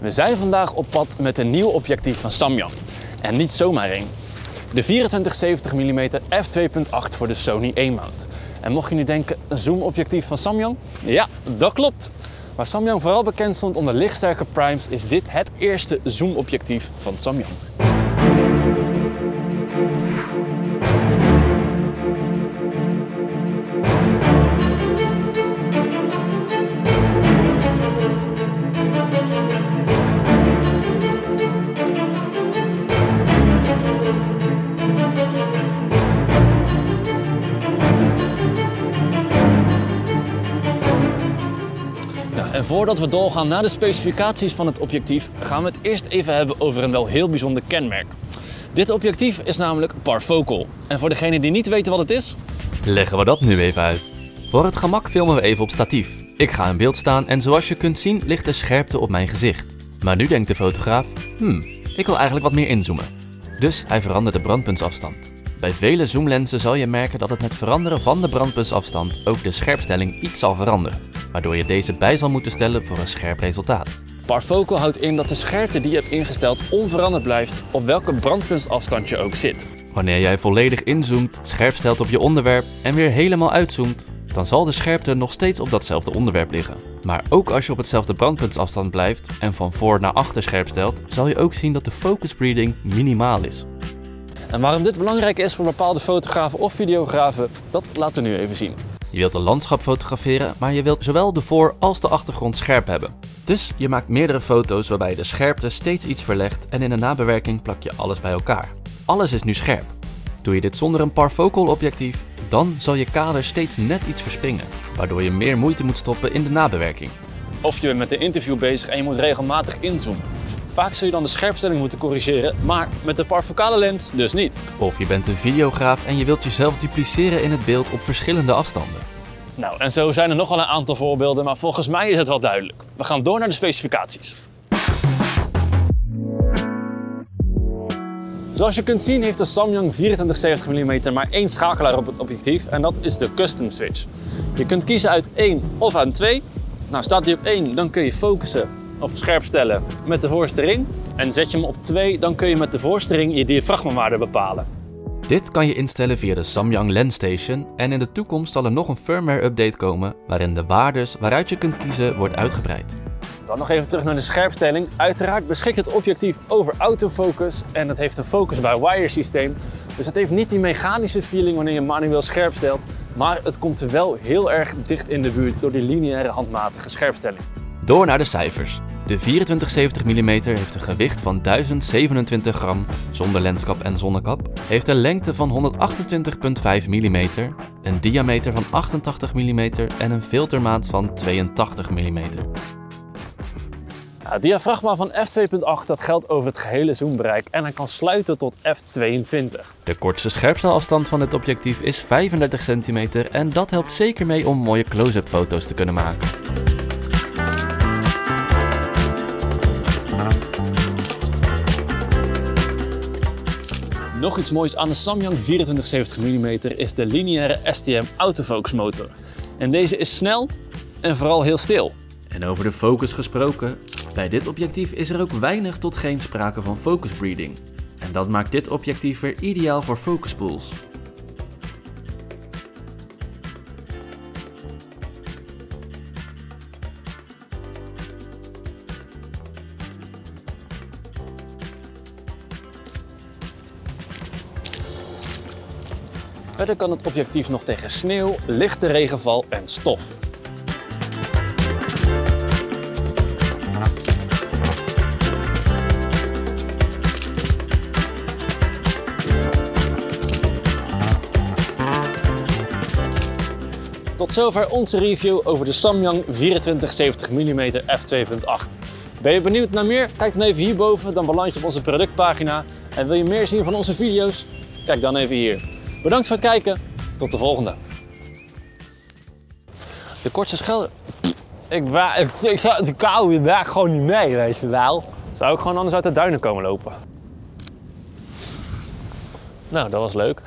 We zijn vandaag op pad met een nieuw objectief van Samyang. En niet zomaar één. De 2470 mm f2.8 voor de Sony A-mount. En mocht je nu denken, een zoomobjectief van Samyang? Ja, dat klopt. Waar Samyang vooral bekend stond onder lichtsterke primes, is dit het eerste zoomobjectief van Samyang. En voordat we doorgaan naar de specificaties van het objectief, gaan we het eerst even hebben over een wel heel bijzonder kenmerk. Dit objectief is namelijk parfocal. En voor degenen die niet weten wat het is, Leggen we dat nu even uit. Voor het gemak filmen we even op statief. Ik ga in beeld staan en zoals je kunt zien ligt de scherpte op mijn gezicht. Maar nu denkt de fotograaf, hmm, ik wil eigenlijk wat meer inzoomen. Dus hij verandert de brandpuntsafstand. Bij vele zoomlenzen zal je merken dat het met veranderen van de brandpuntsafstand ook de scherpstelling iets zal veranderen. Waardoor je deze bij zal moeten stellen voor een scherp resultaat. parfocal houdt in dat de scherpte die je hebt ingesteld onveranderd blijft op welke brandpuntsafstand je ook zit. Wanneer jij volledig inzoomt, scherp stelt op je onderwerp en weer helemaal uitzoomt, dan zal de scherpte nog steeds op datzelfde onderwerp liggen. Maar ook als je op hetzelfde brandpuntsafstand blijft en van voor naar achter scherp stelt, zal je ook zien dat de focus breeding minimaal is. En waarom dit belangrijk is voor bepaalde fotografen of videografen, dat laten we nu even zien. Je wilt een landschap fotograferen, maar je wilt zowel de voor- als de achtergrond scherp hebben. Dus je maakt meerdere foto's waarbij je de scherpte steeds iets verlegt en in de nabewerking plak je alles bij elkaar. Alles is nu scherp. Doe je dit zonder een parfocal objectief, dan zal je kader steeds net iets verspringen, waardoor je meer moeite moet stoppen in de nabewerking. Of je bent met een interview bezig en je moet regelmatig inzoomen. Vaak zul je dan de scherpstelling moeten corrigeren, maar met de parfocale lens dus niet. Of je bent een videograaf en je wilt jezelf dupliceren in het beeld op verschillende afstanden. Nou, en zo zijn er nog wel een aantal voorbeelden, maar volgens mij is het wel duidelijk. We gaan door naar de specificaties. Zoals je kunt zien heeft de Samyang 2470 mm maar één schakelaar op het objectief en dat is de custom switch. Je kunt kiezen uit 1 of uit 2. Nou, staat hij op 1, dan kun je focussen of scherp stellen met de voorste ring. En zet je hem op 2, dan kun je met de voorste ring je diafragmawaarde bepalen. Dit kan je instellen via de Samyang Lens Station en in de toekomst zal er nog een firmware update komen waarin de waardes waaruit je kunt kiezen wordt uitgebreid. Dan nog even terug naar de scherpstelling. Uiteraard beschikt het objectief over autofocus en het heeft een focus-by-wire systeem. Dus het heeft niet die mechanische feeling wanneer je manueel scherp stelt, maar het komt er wel heel erg dicht in de buurt door die lineaire handmatige scherpstelling. Door naar de cijfers. De 2470 mm heeft een gewicht van 1027 gram zonder lenskap en zonnekap, heeft een lengte van 128,5 mm, een diameter van 88 mm en een filtermaat van 82 mm. Ja, het diafragma van f2.8 dat geldt over het gehele zoombereik en hij kan sluiten tot f22. De kortste scherpstelafstand van het objectief is 35 cm en dat helpt zeker mee om mooie close-up foto's te kunnen maken. Nog iets moois aan de Samyang 2470 mm is de lineaire STM autofocus motor. En deze is snel en vooral heel stil. En over de focus gesproken, bij dit objectief is er ook weinig tot geen sprake van focus breeding. En dat maakt dit objectief weer ideaal voor focus Verder kan het objectief nog tegen sneeuw, lichte regenval en stof. Tot zover onze review over de Samyang 2470 mm f2.8. Ben je benieuwd naar meer? Kijk dan even hierboven, dan beland je op onze productpagina. En wil je meer zien van onze video's? Kijk dan even hier. Bedankt voor het kijken, tot de volgende. De kortste schel... Ik, ik, ik, zou- de kou werkt gewoon niet mee, weet je wel. Zou ik gewoon anders uit de duinen komen lopen? Nou, dat was leuk.